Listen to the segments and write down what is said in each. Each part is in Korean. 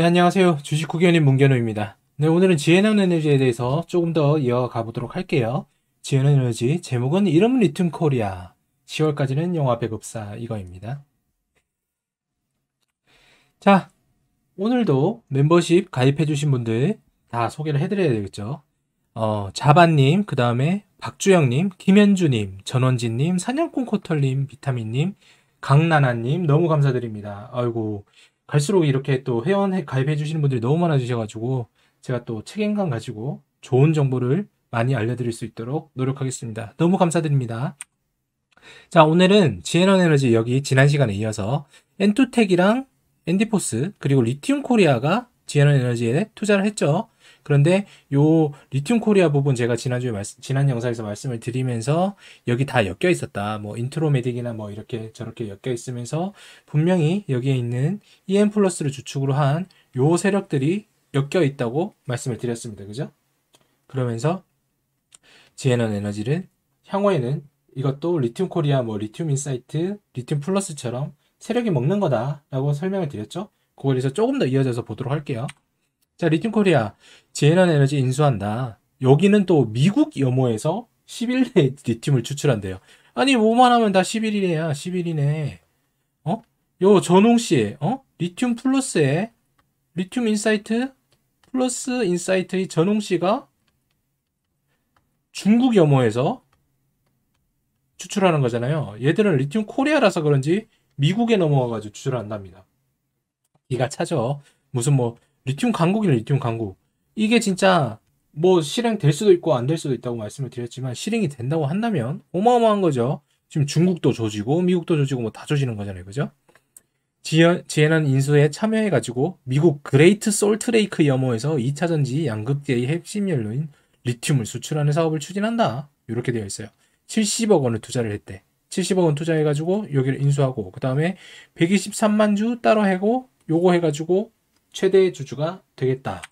네, 안녕하세요. 주식 구견인 문견우입니다. 네, 오늘은 지에넌 에너지에 대해서 조금 더 이어가 보도록 할게요. 지에넌 에너지, 제목은 이름 리튬 코리아. 10월까지는 영화 배급사 이거입니다. 자, 오늘도 멤버십 가입해 주신 분들 다 소개를 해드려야 되겠죠. 어, 자반님, 그 다음에 박주영님, 김현주님, 전원진님, 사냥꾼 코털님, 비타민님, 강나나님, 너무 감사드립니다. 아이고, 갈수록 이렇게 또 회원 가입해 주시는 분들이 너무 많아 주셔가지고 제가 또 책임감 가지고 좋은 정보를 많이 알려드릴 수 있도록 노력하겠습니다. 너무 감사드립니다. 자, 오늘은 지엔원에너지 여기 지난 시간에 이어서 엔투텍이랑 엔디포스 그리고 리튬 코리아가 지엔원에너지에 투자를 했죠. 그런데 요 리튬 코리아 부분 제가 지난주에 말씀, 지난 영상에서 말씀을 드리면서 여기 다 엮여 있었다. 뭐 인트로메딕이나 뭐 이렇게 저렇게 엮여 있으면서 분명히 여기에 있는 EM 플러스를 주축으로 한 요 세력들이 엮여 있다고 말씀을 드렸습니다. 그죠? 그러면서 지엔원에너지를 향후에는 이것도 리튬 코리아, 뭐 리튬 인사이트, 리튬 플러스처럼 세력이 먹는 거다라고 설명을 드렸죠. 그거에 대해서 조금 더 이어져서 보도록 할게요. 자, 리튬 코리아, 지엔원에너지 인수한다. 여기는 또 미국 염호에서 10일 내 리튬을 추출한대요. 아니, 뭐만 하면 다 11일이야. 11이네. 어? 요 전홍씨, 어? 리튬 플러스에, 리튬 인사이트, 플러스 인사이트의 전홍씨가 중국 염호에서 추출하는 거잖아요. 얘들은 리튬 코리아라서 그런지 미국에 넘어가가지고 추출한답니다. 기가 차죠. 무슨 뭐 리튬 강국이네 리튬 강국. 이게 진짜 뭐 실행될 수도 있고 안 될 수도 있다고 말씀을 드렸지만 실행이 된다고 한다면 어마어마한 거죠. 지금 중국도 조지고 미국도 조지고 뭐 다 조지는 거잖아요. 그죠? 지엔원 인수에 참여해가지고 미국 그레이트 솔트레이크 염호에서 2차 전지 양극재의 핵심 원료인 리튬을 추출하는 사업을 추진한다. 이렇게 되어 있어요. 70억 원을 투자를 했대. 70억 원 투자해가지고 여기를 인수하고 그 다음에 123만 주 따로 해고 요거 해가지고 최대 주주가 되겠다.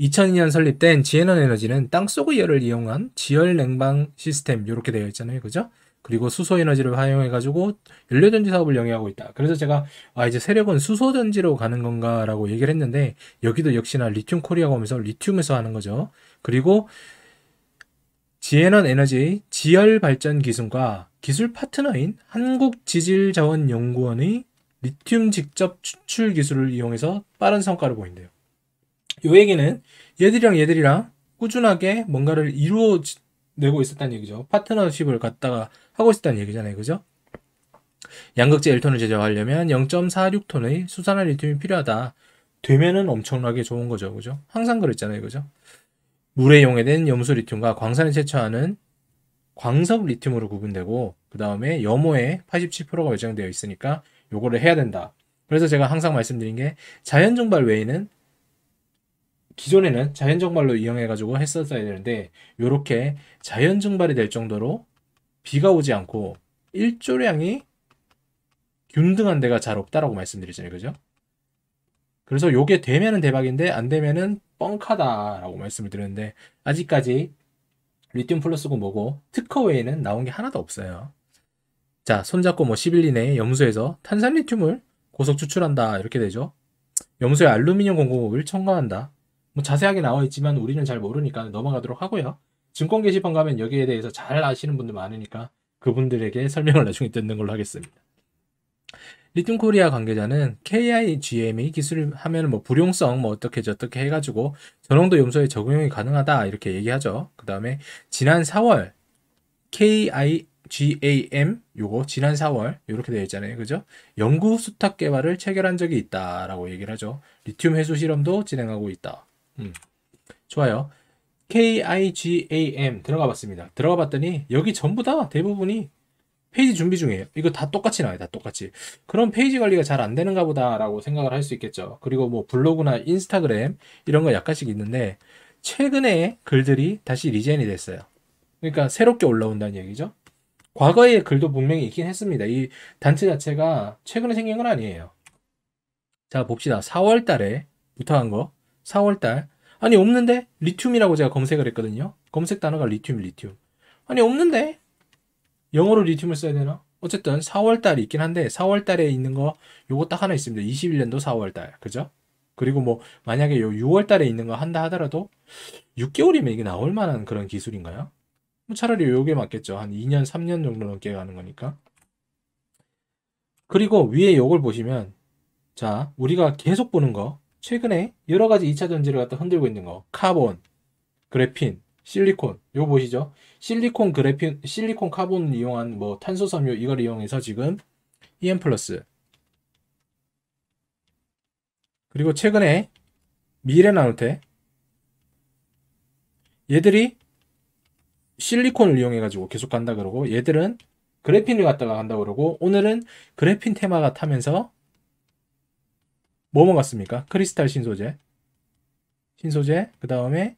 2002년 설립된 지에넌 에너지는 땅속의 열을 이용한 지열 냉방 시스템 이렇게 되어 있잖아요. 그죠? 그리고 수소 에너지를 활용해 가지고 연료 전지 사업을 영위하고 있다. 그래서 제가 아 이제 세력은 수소 전지로 가는 건가라고 얘기를 했는데 여기도 역시나 리튬 코리아가 오면서 리튬에서 하는 거죠. 그리고 지에넌 에너지의 지열 발전 기술과 기술 파트너인 한국지질자원연구원의 리튬 직접 추출 기술을 이용해서 빠른 성과를 보인대요. 요 얘기는 얘들이랑 얘들이랑 꾸준하게 뭔가를 이루어내고 있었다는 얘기죠. 파트너십을 갖다가 하고 있었다는 얘기잖아요. 그죠? 양극재 1톤을 제조하려면 0.46톤의 수산화 리튬이 필요하다. 되면은 엄청나게 좋은 거죠. 그죠? 항상 그랬잖아요. 그죠? 물에 용해된 염수 리튬과 광산에 채취하는 광석 리튬으로 구분되고 그 다음에 염호에 87%가 외정되어 있으니까 요거를 해야 된다. 그래서 제가 항상 말씀드린 게 자연 증발 외에는 기존에는 자연 증발로 이용해 가지고 했었어야 되는데 요렇게 자연 증발이 될 정도로 비가 오지 않고 일조량이 균등한 데가 잘 없다라고 말씀드렸잖아요. 그죠? 그래서 요게 되면은 대박인데 안 되면은 뻥카다라고 말씀을 드렸는데 아직까지 리튬 플러스고 뭐고 특허 외에는 나온 게 하나도 없어요. 자, 손잡고 뭐 10일 이내에 염소에서 탄산 리튬을 고속 추출한다. 이렇게 되죠. 염소에 알루미늄 공급을 첨가한다. 뭐 자세하게 나와 있지만 우리는 잘 모르니까 넘어가도록 하고요. 증권 게시판 가면 여기에 대해서 잘 아시는 분들 많으니까 그분들에게 설명을 나중에 듣는 걸로 하겠습니다. 리튬 코리아 관계자는 KIGM이 기술을 하면 뭐 불용성 뭐 어떻게 저떻게 해가지고 전홍도 염소에 적용이 가능하다 이렇게 얘기하죠. 그 다음에 지난 4월 KIGAM 요거 지난 4월 이렇게 되어 있잖아요. 그죠? 연구 수탁 개발을 체결한 적이 있다라고 얘기를 하죠. 리튬 회수 실험도 진행하고 있다. 음. 좋아요. KIGAM 들어가 봤습니다. 들어가 봤더니 여기 전부 다 대부분이 페이지 준비 중이에요. 이거 다 똑같이 나와요. 다 똑같이. 그럼 페이지 관리가 잘 안 되는가 보다라고 생각을 할 수 있겠죠. 그리고 뭐 블로그나 인스타그램 이런 거 약간씩 있는데 최근에 글들이 다시 regen이 됐어요. 그러니까 새롭게 올라온다는 얘기죠. 과거에 글도 분명히 있긴 했습니다. 이 단체 자체가 최근에 생긴 건 아니에요. 자, 봅시다. 4월 달에 수탁한 거. 4월 달. 아니, 없는데? 리튬이라고 제가 검색을 했거든요. 검색 단어가 리튬, 리튬. 아니, 없는데? 영어로 리튬을 써야 되나? 어쨌든 4월 달이 있긴 한데 4월 달에 있는 거 요거 딱 하나 있습니다. 21년도 4월 달. 그죠? 그리고 뭐 만약에 요 6월 달에 있는 거 한다 하더라도 6개월이면 이게 나올 만한 그런 기술인가요? 뭐 차라리 요게 맞겠죠. 한 2년, 3년 정도 넘게 가는 거니까. 그리고 위에 요걸 보시면 자, 우리가 계속 보는 거 최근에 여러 가지 2차 전지를 갖다 흔들고 있는 거 카본, 그래핀, 실리콘 요거 보시죠. 실리콘 그래핀, 실리콘 카본을 이용한 뭐 탄소섬유 이걸 이용해서 지금 EM 플러스 그리고 최근에 미래 나노테 얘들이 실리콘을 이용해 가지고 계속 간다 그러고 얘들은 그래핀을 갖다가 간다 그러고 오늘은 그래핀 테마가 타면서 뭐 먹었습니까? 크리스탈 신소재 신소재 그 다음에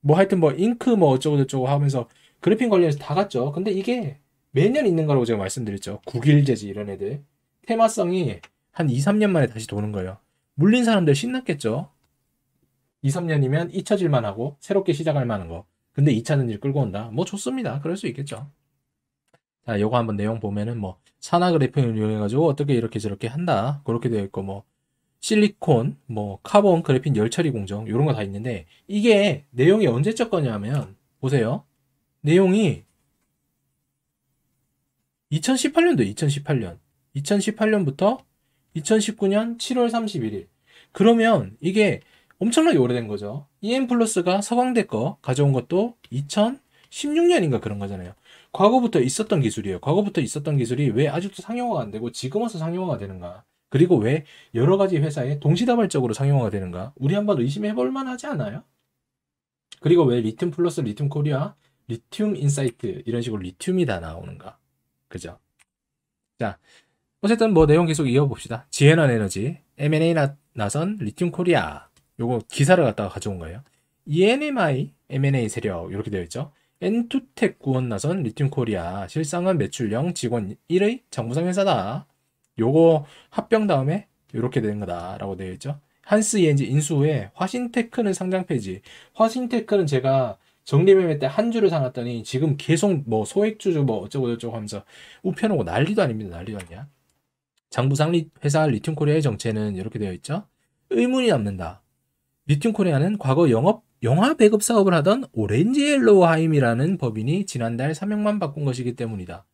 뭐 하여튼 뭐 잉크 뭐 어쩌고 저쩌고 하면서 그래핀 관련해서 다 갔죠. 근데 이게 매년 있는 거라고 제가 말씀드렸죠. 국일제지 이런 애들 테마성이 한 2, 3년 만에 다시 도는 거예요. 물린 사람들 신났겠죠. 2, 3년이면 잊혀질만 하고 새롭게 시작할 만한 거. 근데 2차 전지를 끌고 온다. 뭐 좋습니다. 그럴 수 있겠죠. 자, 요거 한번 내용 보면은 뭐 산화 그래핀을 이용해 가지고 어떻게 이렇게 저렇게 한다. 그렇게 되어 있고 뭐 실리콘, 뭐 카본 그래핀 열 처리 공정 이런 거 다 있는데 이게 내용이 언제적 거냐면 보세요. 내용이 2018년도 2018년. 2018년부터 2019년 7월 31일. 그러면 이게 엄청나게 오래된 거죠. EM 플러스가 서강대 거 가져온 것도 2016년인가 그런 거잖아요. 과거부터 있었던 기술이에요. 과거부터 있었던 기술이 왜 아직도 상용화가 안 되고 지금 와서 상용화가 되는가? 그리고 왜 여러 가지 회사에 동시다발적으로 상용화가 되는가? 우리 한번 의심해 볼 만하지 않아요? 그리고 왜 리튬 플러스 리튬 코리아, 리튬 인사이트 이런 식으로 리튬이 다 나오는가? 그죠? 자, 어쨌든 뭐 내용 계속 이어봅시다. 지엔원 에너지, M&A 나, 나선 리튬 코리아. 요거 기사를 갖다가 가져온 거예요. ENMI M&A 세력 이렇게 되어 있죠. 엔투텍 구원 나선 리튬 코리아 실상은 매출 영 직원 1의 장부상 회사다. 요거 합병 다음에 이렇게 되는 거다라고 되어 있죠. 한스 ENG 인수 후에 화신테크는 상장 폐지. 화신테크는 제가 정리매매 때 한 주를 사놨더니 지금 계속 뭐 소액주주 뭐 어쩌고 저쩌고 하면서 우편오고 난리도 아닙니다. 난리도 아니야. 장부상 리, 회사 리튬 코리아의 정체는 이렇게 되어 있죠. 의문이 남는다. 리튬 코리아는 과거 영업 영화 배급 사업을 하던 오렌지 옐로우하임이라는 법인이 지난달 사명만 바꾼 것이기 때문이다.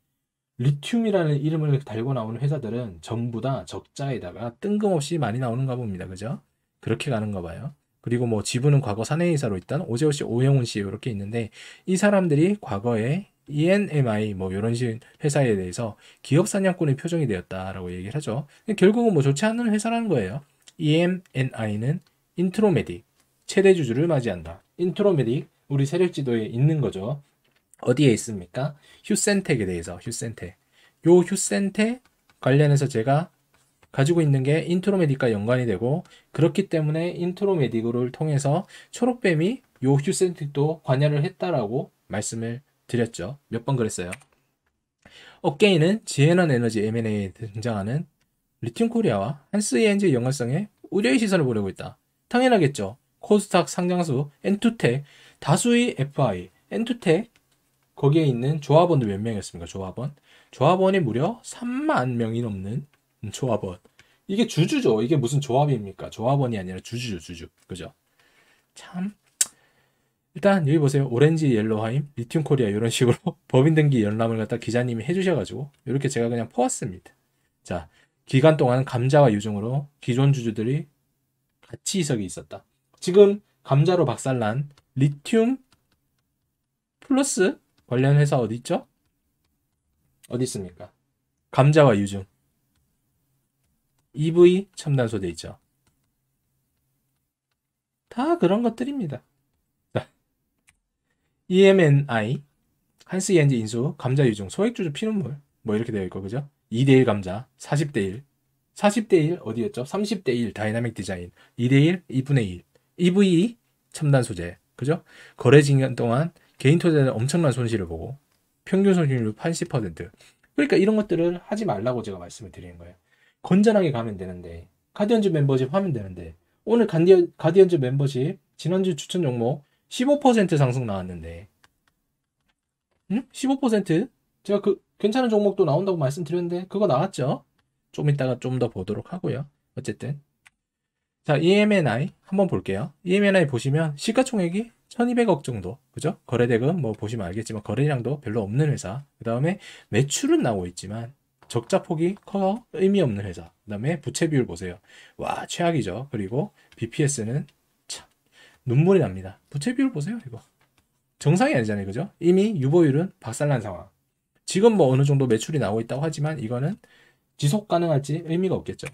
리튬이라는 이름을 달고 나오는 회사들은 전부 다 적자에다가 뜬금없이 많이 나오는가 봅니다. 그죠? 그렇게 가는가 봐요. 그리고 뭐 지분은 과거 사내이사로 있던 오재호 씨, 오영훈 씨 이렇게 있는데 이 사람들이 과거에 ENMI 뭐 이런 식 회사에 대해서 기업 사냥꾼의 표적이 되었다라고 얘기를 하죠. 결국은 뭐 좋지 않은 회사라는 거예요. EMNI는 인트로메딕 최대 주주를 맞이한다. 인트로메딕 우리 세력 지도에 있는 거죠. 어디에 있습니까? 휴센텍에 대해서 휴센텍. 요 휴센텍 관련해서 제가 가지고 있는 게 인트로메딕과 연관이 되고 그렇기 때문에 인트로메딕을 통해서 초록뱀이 요 휴센텍도 관여를 했다라고 말씀을 드렸죠. 몇 번 그랬어요. 업계에는 지엔원 에너지 M&A에 등장하는 리튬 코리아와 한스이엔지 연관성에 우려의 시선을 보내고 있다. 당연하겠죠. 코스닥 상장사 엔투텍 다수의 FI 엔투텍 거기에 있는 조합원들 몇 명이었습니까? 조합원 조합원이 무려 3만 명이 넘는 조합원 이게 주주죠. 이게 무슨 조합입니까? 조합원이 아니라 주주죠, 주주. 그죠? 참 일단 여기 보세요. 오렌지 옐로하임, 리튬 코리아 이런 식으로 법인 등기 열람을 갖다 기자님이 해주셔가지고 이렇게 제가 그냥 퍼왔습니다. 자 기간 동안 감자와 유증으로 기존 주주들이 같이 희석이 있었다. 지금 감자로 박살난 리튬 플러스 관련 회사 어디 있죠? 어디 있습니까? 감자와 유중. EV 첨단 소재 있죠. 다 그런 것들입니다. EMNI 한스 엔지 인수 감자 유중 소액주주 피눈물 뭐 이렇게 되어 있고 그죠? 2대1 감자 40대1 40대 1 어디였죠? 30대 1 다이나믹 디자인 2대 1 2분의 1 EV 첨단 소재 그죠? 거래 기간 동안 개인 투자자는 엄청난 손실을 보고 평균 손실률 80% 그러니까 이런 것들을 하지 말라고 제가 말씀을 드리는 거예요. 건전하게 가면 되는데 가디언즈 멤버십 하면 되는데 오늘 가디언, 가디언즈 멤버십 지난주 추천 종목 15% 상승 나왔는데, 응? 15%? 제가 그 괜찮은 종목도 나온다고 말씀드렸는데 그거 나왔죠? 좀 이따가 좀 더 보도록 하고요. 어쨌든 자, EMNI 한번 볼게요. EMNI 보시면 시가총액이 1200억 정도. 그죠? 거래대금 뭐 보시면 알겠지만 거래량도 별로 없는 회사. 그 다음에 매출은 나오고 있지만 적자 폭이 커 의미 없는 회사. 그 다음에 부채 비율 보세요. 와, 최악이죠. 그리고 BPS는 참, 눈물이 납니다. 부채 비율 보세요, 이거. 정상이 아니잖아요. 그죠? 이미 유보율은 박살난 상황. 지금 뭐 어느 정도 매출이 나오고 있다고 하지만 이거는 지속 가능할지 의미가 없겠죠.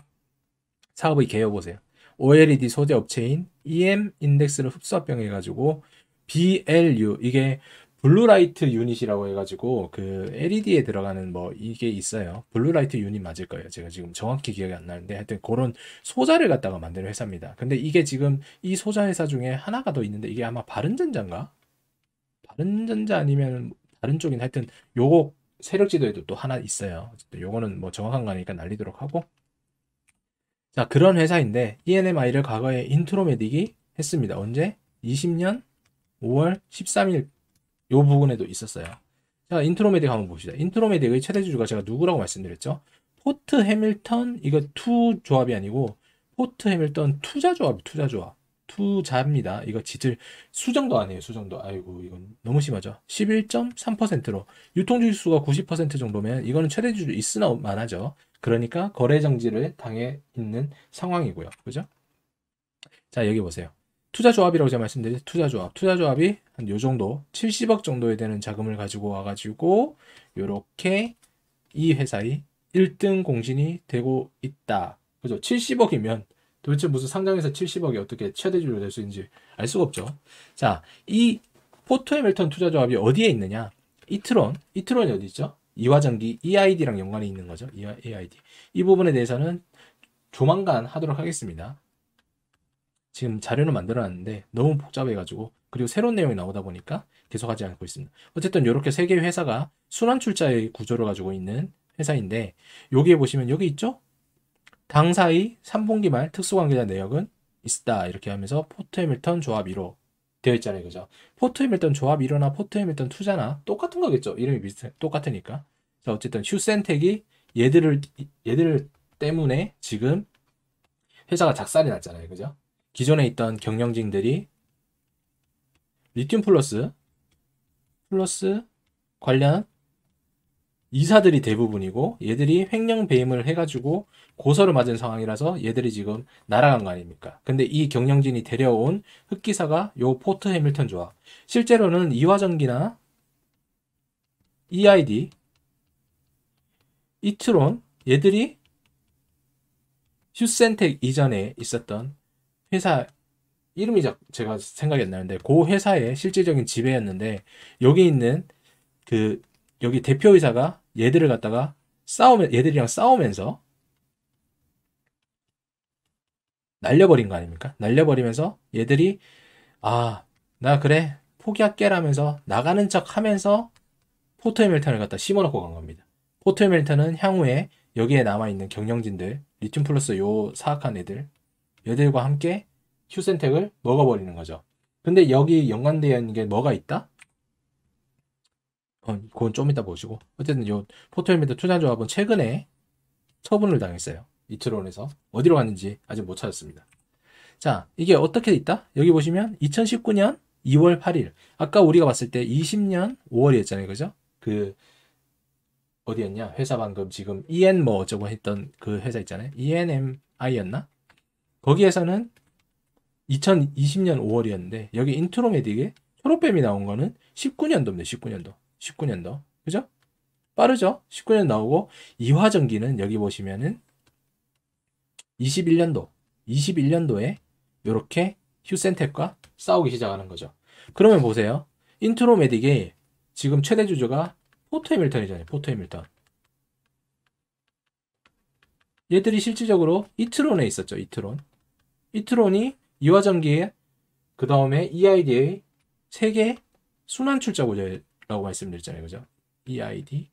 사업의 개요 보세요. OLED 소재 업체인 EM 인덱스를 흡수합병해 가지고 BLU 이게 blue light unit이라고 해가지고 그 LED에 들어가는 뭐 이게 있어요. blue light unit 맞을 거예요. 제가 지금 정확히 기억이 안 나는데 하여튼 그런 소자를 갖다가 만드는 회사입니다. 근데 이게 지금 이 소자 회사 중에 하나가 더 있는데 이게 아마 바른전자인가? 바른전자 아니면 다른 쪽인 하여튼 요거 세력 지도에도 또 하나 있어요. 요거는 뭐 정확한 거니까 날리도록 하고 자 그런 회사인데 EM&I를 과거에 인트로메딕이 했습니다. 언제? 20년 5월 13일 요 부분에도 있었어요. 자, 인트로메딕 한번 봅시다. 인트로메딕의 최대 주주가 제가 누구라고 말씀드렸죠? 포트 해밀턴 이거 투 조합이 아니고 포트 해밀턴 투자 조합, 투자 조합. 투자입니다. 이거 지들 수정도 아니에요. 수정도. 아이고 이건 너무 심하죠. 11.3%로 유통주수가 90% 정도면 이거는 최대 주주 있으나 만하죠. 그러니까 거래 정지를 당해 있는 상황이고요. 그죠? 자, 여기 보세요. 투자 조합이라고 제가 말씀드린 투자 조합. 투자 조합이 한 요 정도 70억 정도에 되는 자금을 가지고 와 가지고 요렇게 이 회사의 1등 공신이 되고 있다. 그죠? 70억이면 도대체 무슨 상장에서 70억이 어떻게 최대주로 될 수 있는지 알 수가 없죠. 자, 이 포토 해밀턴 투자 조합이 어디에 있느냐? 이트론, 이트론이 어디 있죠? 이화전기 EID랑 연관이 있는 거죠. EID. 이 부분에 대해서는 조만간 하도록 하겠습니다. 지금 자료는 만들어놨는데 너무 복잡해가지고 그리고 새로운 내용이 나오다 보니까 계속 하지 않고 있습니다. 어쨌든 이렇게 세 개의 회사가 순환 출자의 구조를 가지고 있는 회사인데 여기에 보시면 여기 있죠? 당사의 3분기 말 특수관계자 내역은 있다. 이렇게 하면서 포트 해밀턴 조합 1호 되어 있잖아요. 그죠? 포트 해밀턴 조합 1호나 포트 해밀턴 투자나 똑같은 거겠죠. 이름이 비슷해 똑같으니까. 자 어쨌든 휴센텍이 얘들을 얘들 때문에 지금 회사가 작살이 났잖아요. 그죠? 기존에 있던 경영진들이 리튬 플러스 플러스 관련 이사들이 대부분이고 얘들이 횡령 배임을 해가지고 고소를 맞은 상황이라서 얘들이 지금 날아간 거 아닙니까? 근데 이 경영진이 데려온 흑기사가 요 포트 해밀턴 조합. 실제로는 이화전기나 EID, 이트론 얘들이 휴센텍 이전에 있었던 회사 이름이 제가 생각이 안 나는데 그 회사의 실질적인 지배였는데 여기 있는 그 여기 대표이사가 얘들을 갖다가 싸우면 얘들이랑 싸우면서 날려버린 거 아닙니까? 날려버리면서 얘들이 아 나 그래 포기할게라면서 나가는 척 하면서 포토에밀턴을 갖다 심어놓고 간 겁니다. 포토에밀턴은 향후에 여기에 남아있는 경영진들 리튬 플러스 요 사악한 애들 얘들과 함께 휴센텍을 먹어버리는 거죠. 근데 여기 연관되어 있는 게 뭐가 있다? 어, 그건 좀 이따 보시고. 어쨌든 요 포토헬미드 투자조합은 최근에 처분을 당했어요. 이트론에서. 어디로 갔는지 아직 못 찾았습니다. 자, 이게 어떻게 있다? 여기 보시면 2019년 2월 8일. 아까 우리가 봤을 때 20년 5월이었잖아요. 그죠? 그, 어디였냐? 회사 방금 지금 EN 뭐 어쩌고 했던 그 회사 있잖아요. ENMI였나? 거기에서는 2020년 5월이었는데, 여기 인트로메딕에 초록뱀이 나온 거는 19년도입니다. 19년도. 19년도. 그죠? 빠르죠? 19년 나오고 이화전기는 여기 보시면은 21년도, 21년도에 이렇게 휴센텍과 싸우기 시작하는 거죠. 그러면 보세요. 인트로메딕의 지금 최대 주주가 포트 해밀턴이잖아요. 포트 해밀턴. 얘들이 실질적으로 이트론에 있었죠. 이트론. 이트론이 이화전기의 그 다음에 EID의 세계 순환 출자 구조 라고 말씀드렸잖아요. 그죠? EID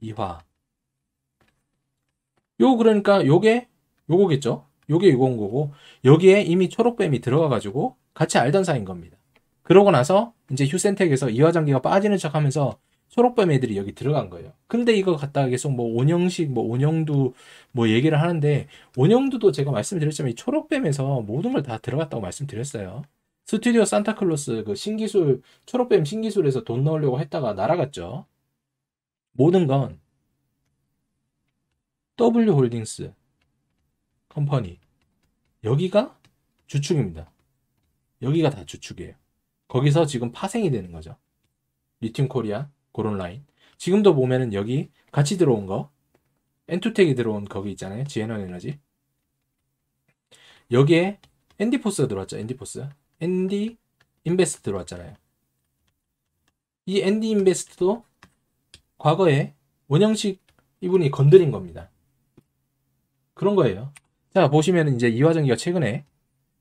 이화 요 그러니까 요게 요거겠죠? 요게 요건 거고 여기에 이미 초록뱀이 들어가 가지고 같이 알던 사이인 겁니다. 그러고 나서 이제 휴센텍에서 이화장기가 빠지는 척 하면서 초록뱀 애들이 여기 들어간 거예요. 근데 이거 갖다가 계속 뭐 온영식, 뭐 온영두 뭐 얘기를 하는데 온영두도 제가 말씀드렸지만 이 초록뱀에서 모든 걸 다 들어갔다고 말씀드렸어요. 스튜디오 산타클로스 그 신기술 초록뱀 신기술에서 돈 넣으려고 했다가 날아갔죠. 모든 건 W 홀딩스 컴퍼니 여기가 주축입니다. 여기가 다 주축이에요. 거기서 지금 파생이 되는 거죠. 리튬 코리아 그런 라인. 지금도 보면은 여기 같이 들어온 거 엔투텍이 들어온 거기 있잖아요. 지엔원에너지. 여기에 엔디포스가 들어왔죠. 엔디포스. 엔디 인베스트 들어왔잖아요. 이 엔디 인베스트도 과거에 원영식 이분이 건드린 겁니다. 그런 거예요. 자, 보시면 이제 이화정기가 최근에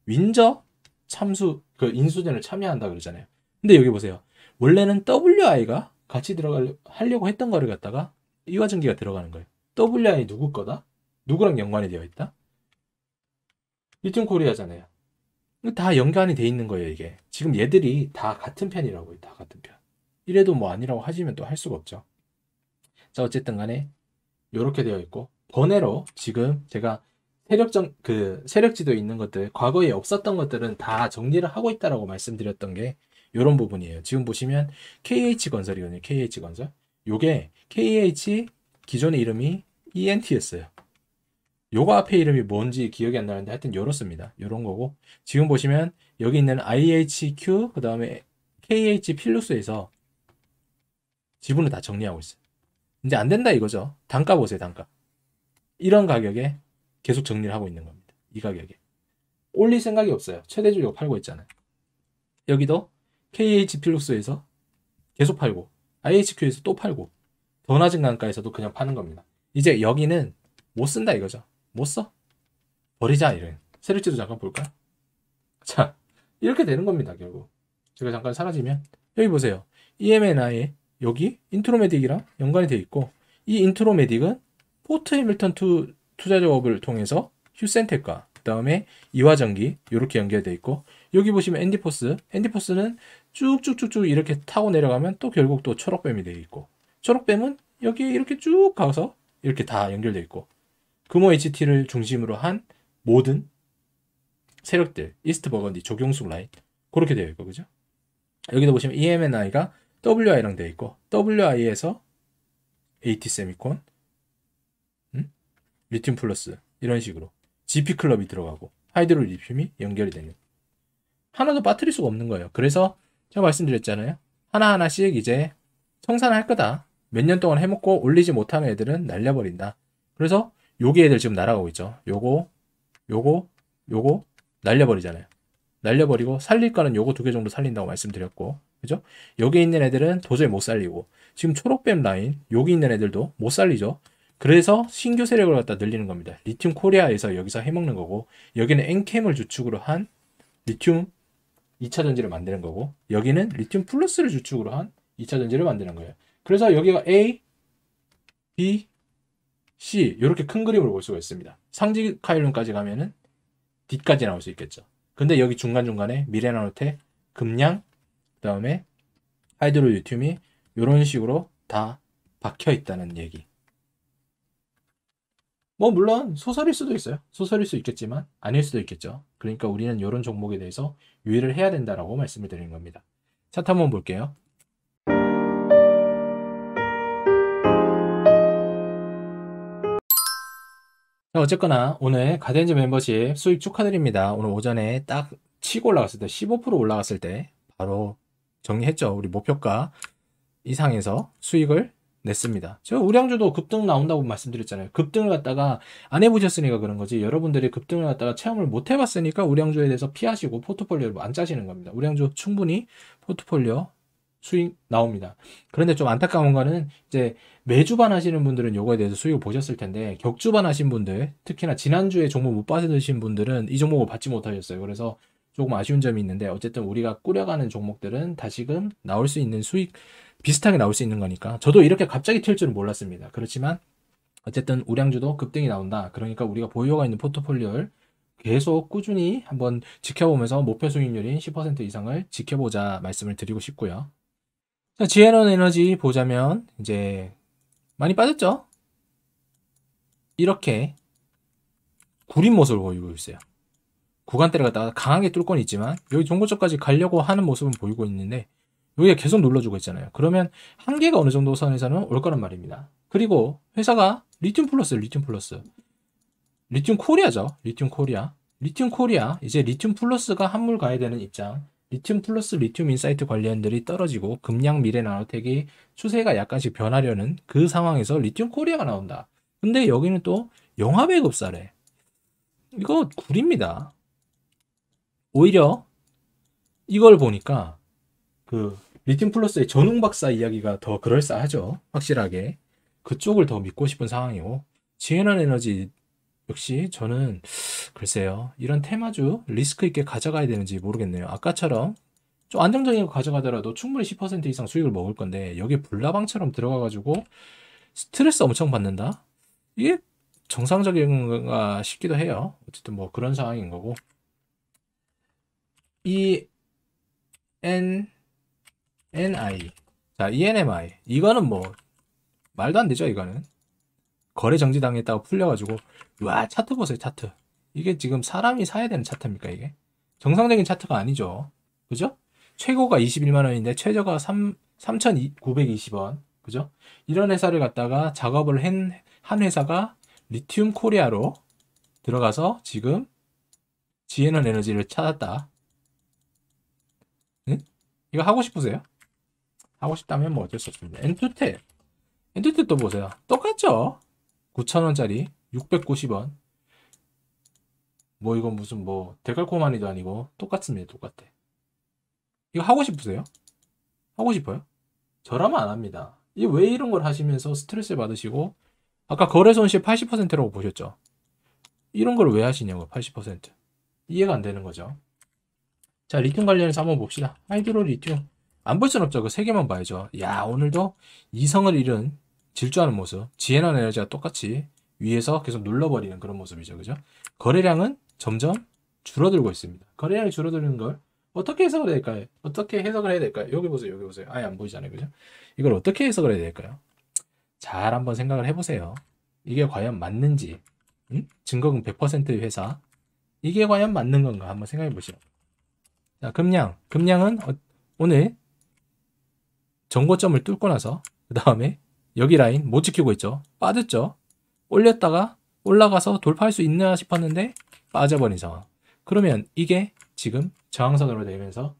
윈저 참수, 그 인수전을 참여한다 그러잖아요. 근데 여기 보세요. 원래는 WI가 같이 들어가려고 했던 거를 갖다가 이화정기가 들어가는 거예요. WI 누구 거다? 누구랑 연관이 되어 있다? 리튬 코리아잖아요. 다 연관이 돼 있는 거예요, 이게. 지금 얘들이 다 같은 편이라고요, 다 같은 편. 이래도 뭐 아니라고 하시면 또 할 수가 없죠. 자, 어쨌든 간에, 요렇게 되어 있고, 번외로 지금 제가 세력정, 그, 세력지도에 있는 것들, 과거에 없었던 것들은 다 정리를 하고 있다라고 말씀드렸던 게, 요런 부분이에요. 지금 보시면, KH건설이거든요, KH건설. 요게, KH 기존의 이름이 ENT였어요. 요거 앞에 이름이 뭔지 기억이 안 나는데 하여튼 요렇습니다. 요런 거고 지금 보시면 여기 있는 IHQ 그 다음에 KH 필루스에서 지분을 다 정리하고 있어요. 이제 안 된다 이거죠. 단가 보세요 단가. 이런 가격에 계속 정리를 하고 있는 겁니다. 이 가격에. 올릴 생각이 없어요. 최대 주력 팔고 있잖아요. 여기도 KH 필루스에서 계속 팔고 IHQ에서 또 팔고 더 낮은 단가에서도 그냥 파는 겁니다. 이제 여기는 못 쓴다 이거죠. 못 써? 버리자 이런. 세력지도 잠깐 볼까요? 자 이렇게 되는 겁니다 결국. 제가 잠깐 사라지면. 여기 보세요. EM&I에 여기 인트로메딕이랑 연관이 되어 있고 이 인트로메딕은 포트 해밀턴 투, 투자 조합을 통해서 휴센텍과 그 다음에 이화전기 이렇게 연결되어 있고 여기 보시면 엔디포스. 엔디포스는 쭉쭉쭉쭉 이렇게 타고 내려가면 또 결국 또 초록뱀이 되어 있고 초록뱀은 여기 이렇게 쭉 가서 이렇게 다 연결되어 있고 금호 HT를 중심으로 한 모든 세력들, 이스트 버건디, 조경숙 라인 그렇게 되어 있고 그죠? 여기도 보시면 EM&I가 WI랑 되어 있고 WI에서 AT 세미콘, 음? 리튬 플러스 이런 식으로 GP 클럽이 들어가고 하이드로 리튬이 연결이 되는 하나도 빠뜨릴 수가 없는 거예요. 그래서 제가 말씀드렸잖아요. 하나하나씩 이제 청산할 거다. 몇 년 동안 해먹고 올리지 못하는 애들은 날려버린다. 그래서 여기 애들 지금 날아가고 있죠. 요거, 요거, 요거 날려버리잖아요. 날려버리고 살릴 거는 요거 두 개 정도 살린다고 말씀드렸고, 그죠? 여기 있는 애들은 도저히 못 살리고, 지금 초록뱀 라인, 여기 있는 애들도 못 살리죠. 그래서 신규 세력을 갖다 늘리는 겁니다. 리튬 코리아에서 여기서 해먹는 거고, 여기는 엔캠을 주축으로 한 리튬 2차 전지를 만드는 거고, 여기는 리튬 플러스를 주축으로 한 2차 전지를 만드는 거예요. 그래서 여기가 A, B, C 이렇게 큰 그림을 볼 수가 있습니다. 상지 카일론까지 가면은 D까지 나올 수 있겠죠. 근데 여기 중간중간에 미래나노텍, 금량, 그 다음에 하이드로 유튬이 이런 식으로 다 박혀 있다는 얘기. 뭐 물론 소설일 수도 있어요. 소설일 수 있겠지만 아닐 수도 있겠죠. 그러니까 우리는 이런 종목에 대해서 유의를 해야 된다라고 말씀을 드리는 겁니다. 차트 한번 볼게요. 어쨌거나 오늘 가든지 멤버십 수익 축하드립니다. 오늘 오전에 딱 치고 올라갔을 때 15% 올라갔을 때 바로 정리했죠. 우리 목표가 이상에서 수익을 냈습니다. 제가 우량주도 급등 나온다고 말씀드렸잖아요. 급등을 갖다가 안 해보셨으니까 그런 거지. 여러분들이 급등을 갖다가 체험을 못 해봤으니까 우량주에 대해서 피하시고 포트폴리오를 안 짜시는 겁니다. 우량주 충분히 포트폴리오 수익 나옵니다. 그런데 좀 안타까운 거는 이제 매주반 하시는 분들은 요거에 대해서 수익을 보셨을 텐데 격주반 하신 분들 특히나 지난주에 종목 못 받으신 분들은 이 종목을 받지 못하셨어요. 그래서 조금 아쉬운 점이 있는데 어쨌든 우리가 꾸려가는 종목들은 다시금 나올 수 있는 수익 비슷하게 나올 수 있는 거니까 저도 이렇게 갑자기 튈 줄은 몰랐습니다. 그렇지만 어쨌든 우량주도 급등이 나온다. 그러니까 우리가 보유가 있는 포트폴리오를 계속 꾸준히 한번 지켜보면서 목표 수익률인 10% 이상을 지켜보자 말씀을 드리고 싶고요. 자, 지에넌 에너지 보자면 이제 많이 빠졌죠? 이렇게 구린 모습을 보이고 있어요. 구간대를 갖다가 강하게 뚫건 있지만 여기 종고점까지 가려고 하는 모습은 보이고 있는데 여기가 계속 눌러주고 있잖아요. 그러면 한계가 어느 정도 선에서는 올 거란 말입니다. 그리고 회사가 리튬 플러스, 리튬 플러스. 리튬 코리아죠. 리튬 코리아. 리튬 코리아. 이제 리튬 플러스가 한물 가야 되는 입장. 리튬 플러스 리튬 인사이트 관련들이 떨어지고 금양 미래 나노텍이 추세가 약간씩 변하려는 그 상황에서 리튬 코리아가 나온다. 근데 여기는 또 영화 배급사래. 이거 구립니다. 오히려 이걸 보니까 그 리튬 플러스의 전웅 박사 이야기가 더 그럴싸하죠. 확실하게. 그쪽을 더 믿고 싶은 상황이고 지에넌 에너지 역시 저는 글쎄요 이런 테마주 리스크 있게 가져가야 되는지 모르겠네요. 아까처럼 좀 안정적인 거 가져가더라도 충분히 10% 이상 수익을 먹을 건데 여기 불나방처럼 들어가가지고 스트레스 엄청 받는다? 이게 정상적인가 싶기도 해요. 어쨌든 뭐 그런 상황인 거고. 이 N NI 자 ENMI 이거는 뭐 말도 안 되죠 이거는 거래 정지당했다고 풀려가지고 와 차트 보세요 차트. 이게 지금 사람이 사야 되는 차트입니까 이게? 정상적인 차트가 아니죠. 그죠? 최고가 21만원인데 최저가 3, 3,920원. 그죠? 이런 회사를 갖다가 작업을 한, 한 회사가 리튬 코리아로 들어가서 지금 지에넌 에너지를 찾았다. 응? 이거 하고 싶으세요? 하고 싶다면 뭐 어쩔 수 없습니다. 엔투텍 엔투텍 또 보세요. 똑같죠 9,000원짜리 690원. 뭐 이건 무슨 뭐 데칼코마니도 아니고 똑같습니다. 똑같아. 이거 하고 싶으세요? 하고 싶어요? 저라면 안 합니다. 이 왜 이런 걸 하시면서 스트레스 받으시고 아까 거래 손실 80%라고 보셨죠? 이런 걸 왜 하시냐고 80% 이해가 안 되는 거죠. 자 리튬 관련해서 한번 봅시다. 하이드로 리튬 안 볼 순 없죠. 그 세 개만 봐야죠. 야 오늘도 이성을 잃은 질주하는 모습. 지에넌 에너지가 똑같이 위에서 계속 눌러버리는 그런 모습이죠. 그죠? 거래량은 점점 줄어들고 있습니다. 거래량이 줄어드는 걸 어떻게 해석을 해야 될까요? 어떻게 해석을 해야 될까요? 여기 보세요. 여기 보세요. 아예 안 보이잖아요. 그죠? 이걸 어떻게 해석을 해야 될까요? 잘 한번 생각을 해보세요. 이게 과연 맞는지. 응? 증거금 100% 회사. 이게 과연 맞는 건가? 한번 생각해 보시죠. 자, 금량. 금량은 어, 오늘 정고점을 뚫고 나서 그 다음에 여기 라인 못 지키고 있죠. 빠졌죠. 올렸다가 올라가서 돌파할 수 있나 싶었는데 빠져버린 상황. 그러면 이게 지금 저항선으로 되면서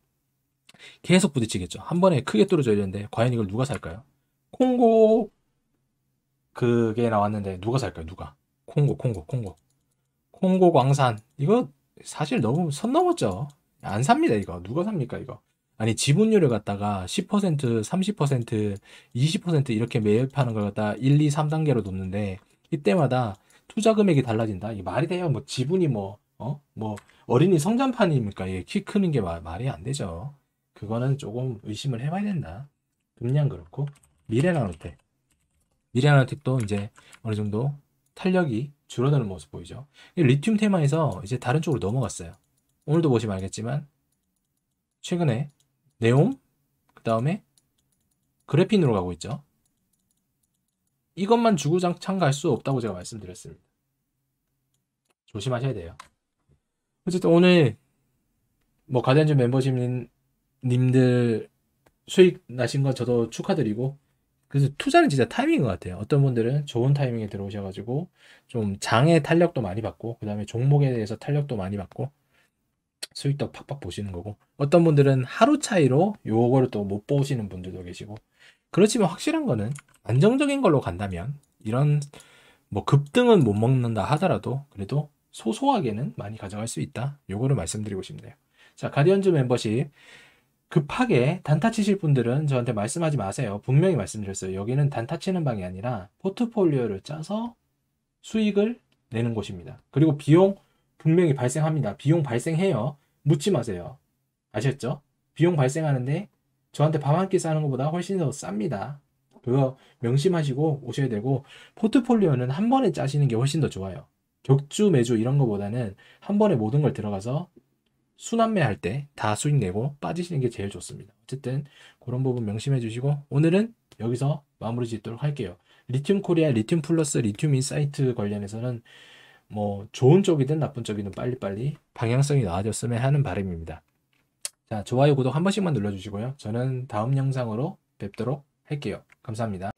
계속 부딪히겠죠. 한 번에 크게 뚫어져야 되는데 과연 이걸 누가 살까요? 콩고 그게 나왔는데 누가 살까요? 누가? 콩고 콩고 콩고 콩고 광산 이거 사실 너무 선 넘었죠. 안 삽니다 이거 누가 삽니까 이거? 아니 지분율을 갖다가 10%, 30%, 20% 이렇게 매입하는 걸 갖다 1, 2, 3단계로 놓는데 이때마다 투자 금액이 달라진다. 이게 말이 돼요? 뭐 지분이 뭐 어? 뭐 어린이 성장판입니까? 이게 키 크는 게 말, 말이 안 되죠. 그거는 조금 의심을 해봐야 된다. 금량 그렇고 미래나노텍 미래나노텍도 이제 어느 정도 탄력이 줄어드는 모습 보이죠. 리튬 테마에서 이제 다른 쪽으로 넘어갔어요. 오늘도 보시면 알겠지만 최근에 네옴, 그 다음에 그래핀으로 가고 있죠. 이것만 주구장창 갈 수 없다고 제가 말씀드렸습니다. 조심하셔야 돼요. 어쨌든 오늘 뭐 가디언즈 멤버십 님들 수익 나신 건 저도 축하드리고 그래서 투자는 진짜 타이밍인 것 같아요. 어떤 분들은 좋은 타이밍에 들어오셔가지고 좀 장의 탄력도 많이 받고 그 다음에 종목에 대해서 탄력도 많이 받고 수익도 팍팍 보시는 거고 어떤 분들은 하루 차이로 요거를 또 못 보시는 분들도 계시고 그렇지만 확실한 거는 안정적인 걸로 간다면 이런 뭐 급등은 못 먹는다 하더라도 그래도 소소하게는 많이 가져갈 수 있다. 요거를 말씀드리고 싶네요. 자, 가디언즈 멤버십 급하게 단타 치실 분들은 저한테 말씀하지 마세요. 분명히 말씀드렸어요. 여기는 단타 치는 방이 아니라 포트폴리오를 짜서 수익을 내는 곳입니다. 그리고 비용 분명히 발생합니다. 비용 발생해요. 묻지 마세요. 아셨죠? 비용 발생하는데 저한테 밥 한끼 싸는 것보다 훨씬 더 쌉니다. 그거 명심하시고 오셔야 되고 포트폴리오는 한 번에 짜시는 게 훨씬 더 좋아요. 격주 매주 이런 것보다는 한 번에 모든 걸 들어가서 순환매 할 때 다 수익 내고 빠지시는 게 제일 좋습니다. 어쨌든 그런 부분 명심해 주시고 오늘은 여기서 마무리 짓도록 할게요. 리튬 코리아, 리튬 플러스, 리튬 인사이트 관련해서는 뭐 좋은 쪽이든 나쁜 쪽이든 빨리빨리 방향성이 나아졌으면 하는 바람입니다. 자, 좋아요, 구독 한 번씩만 눌러주시고요. 저는 다음 영상으로 뵙도록 할게요. 감사합니다.